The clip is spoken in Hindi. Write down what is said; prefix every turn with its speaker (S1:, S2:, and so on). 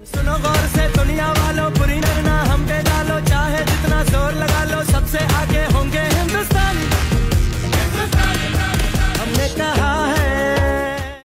S1: सुनो गौर से, दुनिया वालों, बुरी नगना हम पे डालो, चाहे जितना ज़ोर लगा लो, सबसे आगे होंगे हिंदुस्तान। हमने कहा